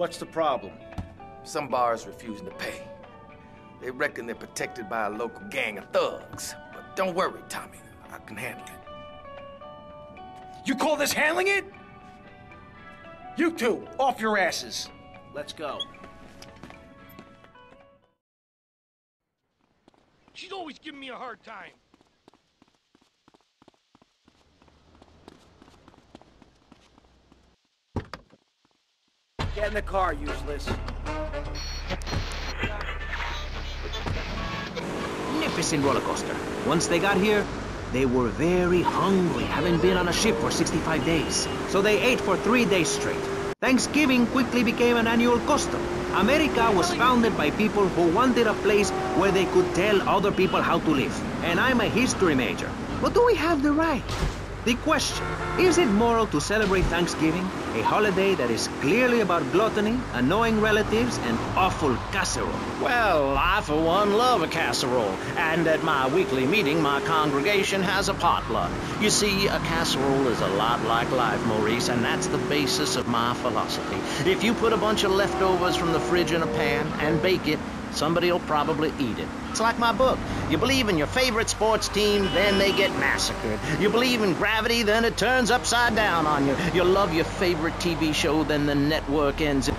What's the problem? Some bars refusing to pay. They reckon they're protected by a local gang of thugs. But don't worry, Tommy. I can handle it. You call this handling it? You two, off your asses. Let's go. She's always giving me a hard time. Get in the car, useless. Magnificent roller coaster. Once they got here, they were very hungry, having been on a ship for 65 days. So they ate for three days straight. Thanksgiving quickly became an annual custom. America was founded by people who wanted a place where they could tell other people how to live. And I'm a history major. But do we have the right? The question, is it moral to celebrate Thanksgiving, a holiday that is clearly about gluttony, annoying relatives, and awful casserole? Well, I for one love a casserole, and at my weekly meeting my congregation has a potluck. You see, a casserole is a lot like life, Maurice, and that's the basis of my philosophy. If you put a bunch of leftovers from the fridge in a pan and bake it, somebody'll probably eat it. It's like my book. You believe in your favorite sports team, then they get massacred. You believe in gravity, then it turns upside down on you. You love your favorite TV show, then the network ends.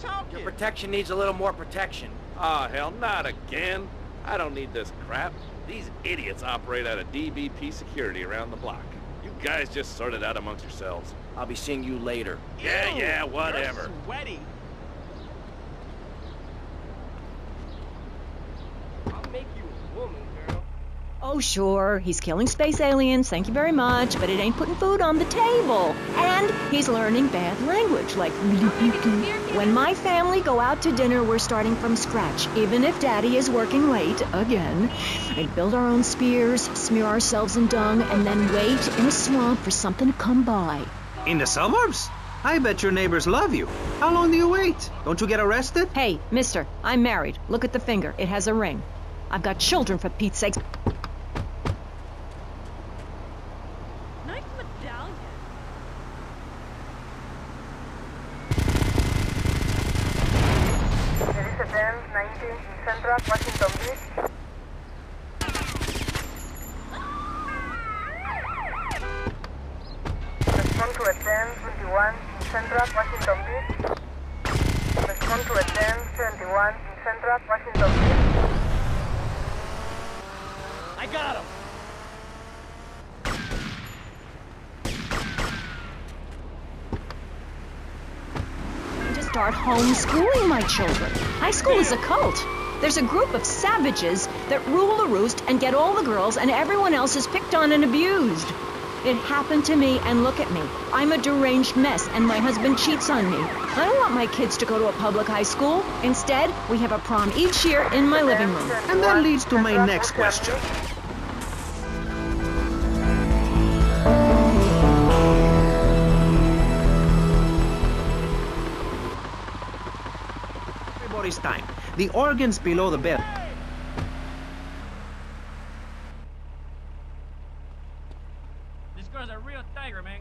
Talking? Your protection needs a little more protection. Oh, hell, not again. I don't need this crap. These idiots operate out of DBP security around the block. You guys just sort it out amongst yourselves. I'll be seeing you later. Yeah, Ew, yeah, whatever. You're sweaty. I'll make you a woman, girl. Oh, sure, he's killing space aliens, thank you very much, but it ain't putting food on the table. And he's learning bad language, like When my family go out to dinner, we're starting from scratch, even if Daddy is working late, again. We build our own spears, smear ourselves in dung, and then wait in a swamp for something to come by. In the suburbs? I bet your neighbors love you. How long do you wait? Don't you get arrested? Hey, mister, I'm married. Look at the finger, it has a ring. I've got children, for Pete's sakes. 1090 Central, Washington Beach. Respond to a 1021 Central, Washington Beach. Respond to a 1021 Central, Washington Beach. I got him! Start homeschooling my children. High school is a cult. There's a group of savages that rule the roost and get all the girls, and everyone else is picked on and abused. It happened to me, and look at me. I'm a deranged mess, and my husband cheats on me. I don't want my kids to go to a public high school. Instead, we have a prom each year in my living room. And that leads to my next question. Everybody's time. The organ's below the bed. This girl's a real tiger, man.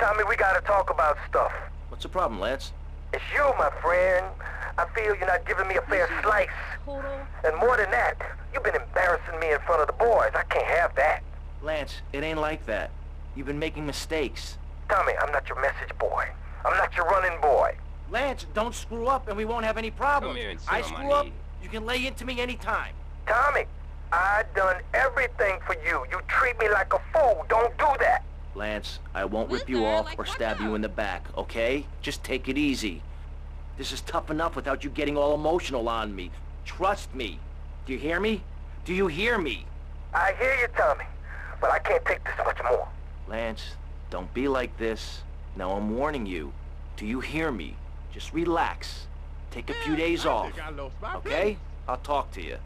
Tommy, we gotta talk about stuff. What's the problem, Lance? It's you, my friend. I feel you're not giving me a fair slice. Total. And more than that, you've been embarrassing me in front of the boys. I can't have that. Lance, it ain't like that. You've been making mistakes. Tommy, I'm not your message boy. I'm not your running boy. Lance, don't screw up and we won't have any problems. Come here and I screw up, knee. you can lay into me anytime. Tommy, I done everything for you. You treat me like a fool. Don't do that. Lance, I won't rip Listen, you off like, or stab you in the back, okay? Just take it easy. This is tough enough without you getting all emotional on me. Trust me. Do you hear me? Do you hear me? I hear you, Tommy. But I can't take this much more. Lance, don't be like this. Now I'm warning you. Do you hear me? Just relax. Take a few days off. Okay? I'll talk to you.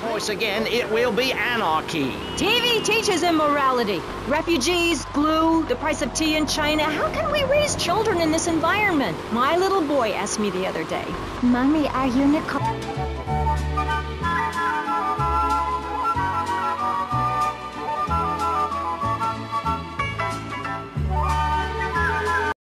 Voice again, it will be anarchy. TV teaches immorality. Refugees, glue, the price of tea in China. How can we raise children in this environment? My little boy asked me the other day, Mommy, are you Nicole?